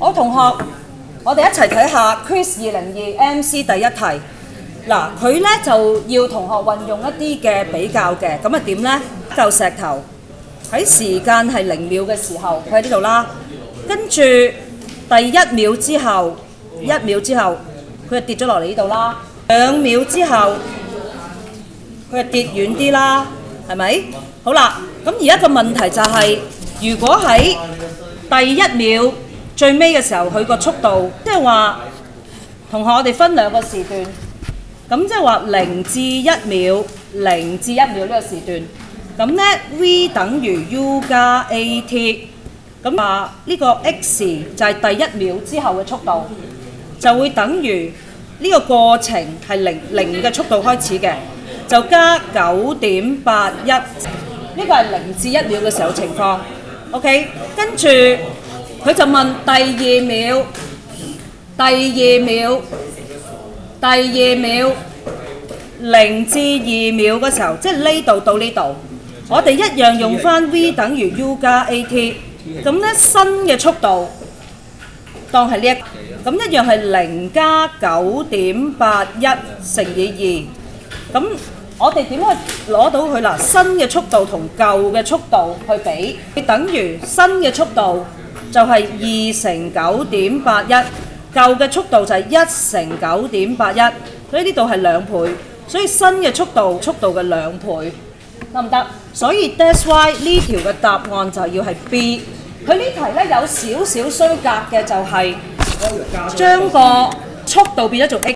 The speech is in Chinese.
我同學，我哋一齊睇下 Quiz 二零二 MC 第一題。嗱，佢咧就要同學運用一啲嘅比較嘅，咁啊點咧？嚿石頭喺時間係零秒嘅時候，佢喺呢度啦。跟住第一秒之後，一秒之後，佢就跌咗落嚟呢度啦。兩秒之後，佢就跌遠啲啦，係咪？好啦，咁而家個問題就係、如果喺第一秒最尾嘅時候，佢個速度，即係話同學我哋分兩個時段，咁即係話零至一秒，零至一秒呢個時段，咁呢 v 等於 u 加 at，咁啊呢個 x 就係第一秒之後嘅速度，就會等於呢個過程係零零嘅速度開始嘅，就加九點八一，呢個係零至一秒嘅時候情況。OK，跟住佢就問第二秒，第二秒，第二秒零至二秒嘅時候，即係呢度到呢度，我哋一樣用翻 v 等於 u 加 at，咁咧新嘅速度當係呢一，咁一樣係零加九點八一乘以二，咁。我哋點去攞到佢啦？新嘅速度同舊嘅速度去比，等於新嘅速度就係二乘九點八一，舊嘅速度就係一乘九點八一，所以呢度係兩倍，所以新嘅速度速度嘅兩倍，得唔得？所以 that's why 呢條嘅答案就要係 B。佢呢題咧有少少衰格嘅就係將個速度變咗做 x。